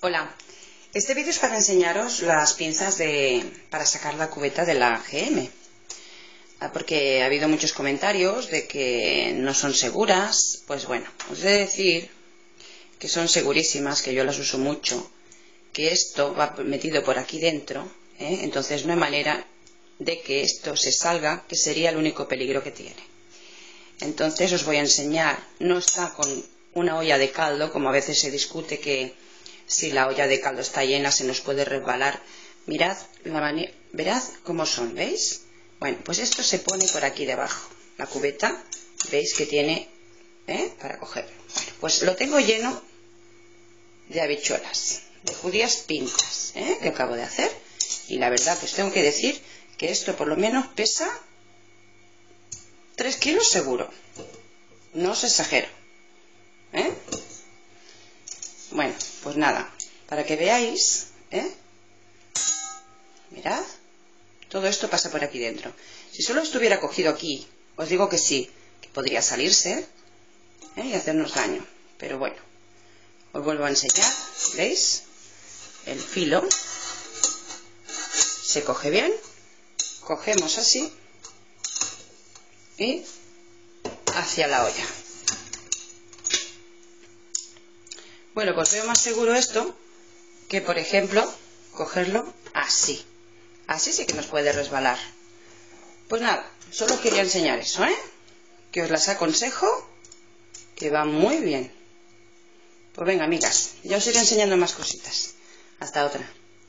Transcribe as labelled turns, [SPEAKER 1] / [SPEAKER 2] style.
[SPEAKER 1] Hola, este vídeo es para enseñaros las pinzas de, para sacar la cubeta de la GM ah, porque ha habido muchos comentarios de que no son seguras. Pues bueno, os he de decir que son segurísimas, que yo las uso mucho que esto va metido por aquí dentro ¿eh? entonces no hay manera de que esto se salga que sería el único peligro que tiene. Entonces os voy a enseñar. No está con una olla de caldo como a veces se discute que si la olla de caldo está llena se nos puede resbalar. Mirad la verad cómo son, ¿veis? Bueno, pues esto se pone por aquí debajo. La cubeta, ¿veis que tiene ¿eh? para coger? Pues lo tengo lleno de habichuelas, de judías pintas, ¿eh? que acabo de hacer. Y la verdad os tengo que decir que esto por lo menos pesa 3 kilos seguro. No os exagero. ¿eh? Bueno, pues nada, para que veáis, ¿eh? Mirad, todo esto pasa por aquí dentro. Si solo estuviera cogido aquí, os digo que sí, que podría salirse ¿eh? y hacernos daño. Pero bueno, os vuelvo a enseñar, ¿veis? El filo se coge bien, cogemos así y hacia la olla. Bueno, pues veo más seguro esto que, por ejemplo, cogerlo así. Así sí que nos puede resbalar. Pues nada, solo quería enseñar eso, ¿eh? Que os las aconsejo, que va muy bien. Pues venga, amigas, ya os iré enseñando más cositas. Hasta otra.